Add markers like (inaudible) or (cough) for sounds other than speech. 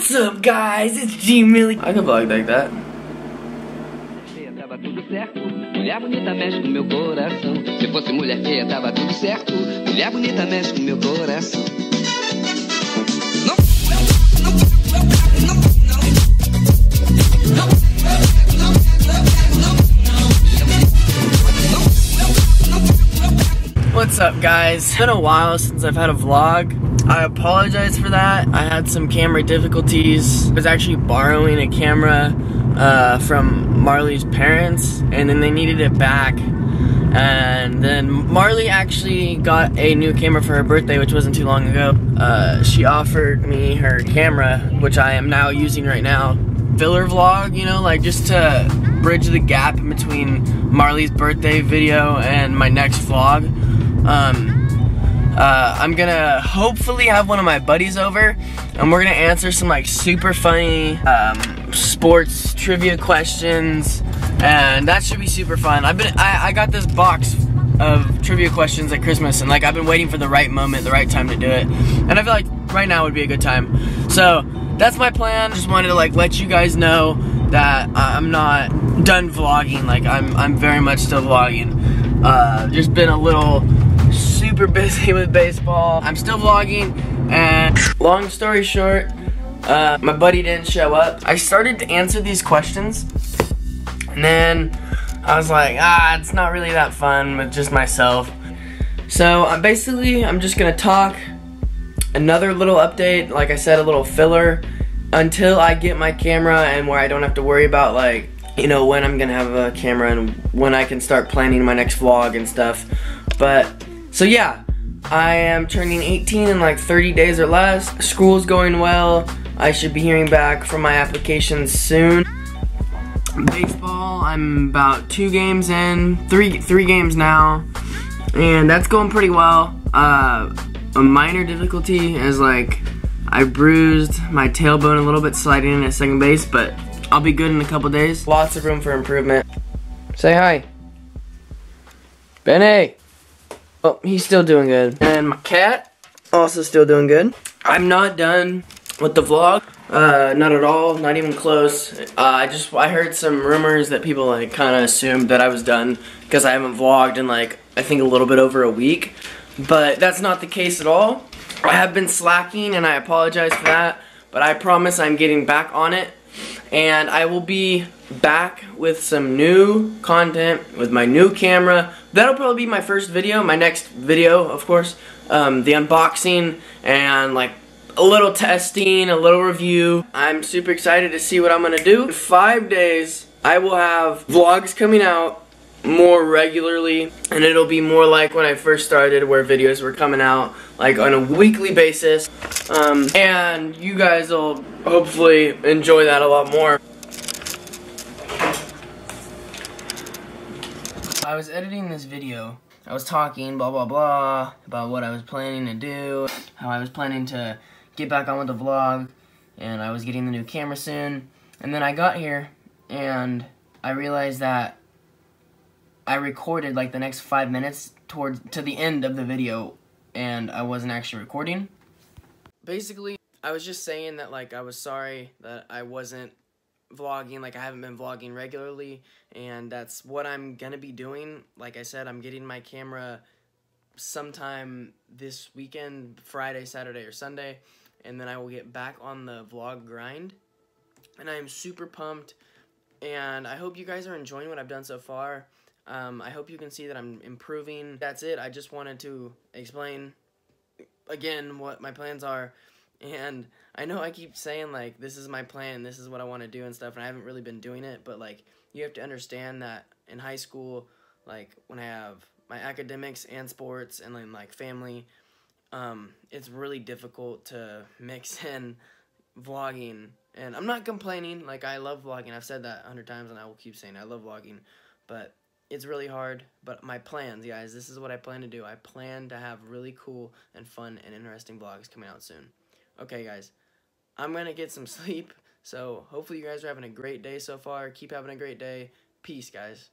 What's up, guys? It's G Millie. I can vlog like that. tava tudo certo. Mulher bonita mexe com meu coração. Se fosse mulher feia, tava tudo certo. Mulher bonita mexe com meu coração. Não, What's up, guys? It's been a while since I've had a vlog. I apologize for that. I had some camera difficulties. I was actually borrowing a camera uh, from Marley's parents, and then they needed it back. And then Marley actually got a new camera for her birthday, which wasn't too long ago. Uh, she offered me her camera, which I am now using right now. Filler vlog, you know, like just to bridge the gap between Marley's birthday video and my next vlog. Um, uh, I'm gonna hopefully have one of my buddies over, and we're gonna answer some like super funny um, sports trivia questions, and that should be super fun. I've been I, I got this box of trivia questions at Christmas, and like I've been waiting for the right moment, the right time to do it, and I feel like right now would be a good time. So that's my plan. Just wanted to like let you guys know that I'm not done vlogging. Like I'm I'm very much still vlogging. Uh, just been a little super busy (laughs) with baseball. I'm still vlogging, and long story short, uh, my buddy didn't show up. I started to answer these questions, and then I was like, ah, it's not really that fun with just myself. So I'm basically, I'm just gonna talk. Another little update, like I said, a little filler until I get my camera and where I don't have to worry about like, you know, when I'm gonna have a camera and when I can start planning my next vlog and stuff. But, so yeah, I am turning 18 in like 30 days or less. School's going well. I should be hearing back from my application soon. Baseball, I'm about two games in, three three games now, and that's going pretty well. Uh, a minor difficulty is like I bruised my tailbone a little bit sliding in at second base, but I'll be good in a couple days. Lots of room for improvement. Say hi. Benny. Oh, he's still doing good. And my cat, also still doing good. I'm not done with the vlog. Uh, not at all, not even close. Uh, I just, I heard some rumors that people like kind of assumed that I was done because I haven't vlogged in like, I think a little bit over a week. But that's not the case at all. I have been slacking and I apologize for that. But I promise I'm getting back on it. And I will be back with some new content with my new camera. That'll probably be my first video, my next video, of course. Um, the unboxing and like a little testing, a little review. I'm super excited to see what I'm gonna do. In five days, I will have vlogs coming out more regularly and it'll be more like when I first started where videos were coming out like on a weekly basis um, and you guys will hopefully enjoy that a lot more. I was editing this video. I was talking blah blah blah about what I was planning to do, how I was planning to get back on with the vlog, and I was getting the new camera soon. And then I got here and I realized that I recorded like the next five minutes towards to the end of the video and I wasn't actually recording. Basically, I was just saying that like I was sorry that I wasn't vlogging like I haven't been vlogging regularly and that's what I'm gonna be doing. Like I said I'm getting my camera sometime this weekend Friday Saturday or Sunday and then I will get back on the vlog grind. And I am super pumped and I hope you guys are enjoying what I've done so far um, I hope you can see that I'm improving that's it I just wanted to explain again what my plans are and I know I keep saying like this is my plan, this is what I want to do and stuff, and I haven't really been doing it. But like you have to understand that in high school, like when I have my academics and sports and then like family, um, it's really difficult to mix (laughs) in vlogging. And I'm not complaining. Like I love vlogging. I've said that a hundred times, and I will keep saying I love vlogging. But it's really hard. But my plans, guys, this is what I plan to do. I plan to have really cool and fun and interesting vlogs coming out soon. Okay, guys, I'm going to get some (laughs) sleep. So hopefully you guys are having a great day so far. Keep having a great day. Peace, guys.